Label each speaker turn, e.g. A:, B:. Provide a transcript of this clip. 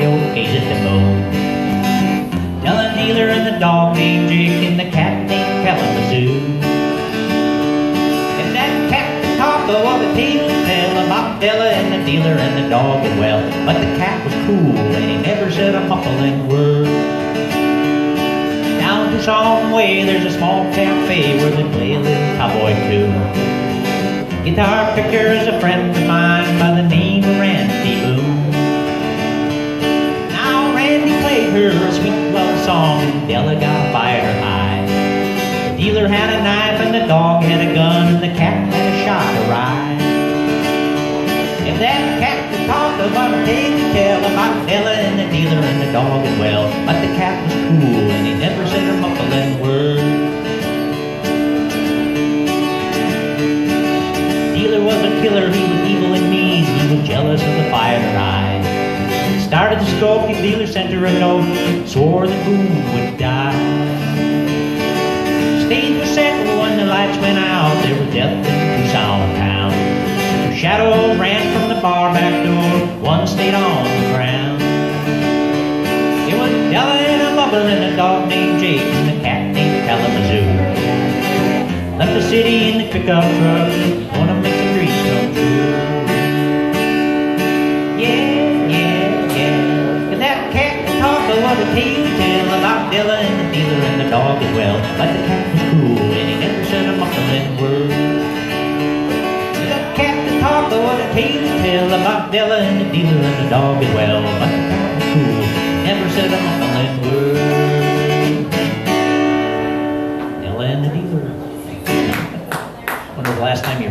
A: coyote gazing at the moon. Tell the dealer and the dog named Jake and the cat named Kalamazoo. And that cat could talk of a tale tell about Della and the dealer and the dog and well. But the cat was cool and he never said a muffling word. Down to some way there's a small cafe where they play a little cowboy tune. Guitar picker is a friend of mine dealer had a knife and the dog had a gun and the cat had a shot to rye. If that cat could talk about a to tell about Della and the dealer and the dog as well, but the cat was cool and he never said a muffling word. dealer was a killer, he was evil and mean, he was jealous of the fire ride. Started to stroke the dealer sent her a note, swore that Boone would die. Shadows ran from the bar back door, one stayed on the ground. It was Della and lover and a dog named Jake and a cat named Kalamazoo. Left the city in the pickup truck, wanna make some dreams come true. Yeah, yeah, yeah. That cat can talk, a tale to tell about Della and the dealer and the dog as well. But the cat was cool tales to tell about Della and the dealer and the dog as well. But the kind of cool never set off on that word. Della and the dealer. When was the last time you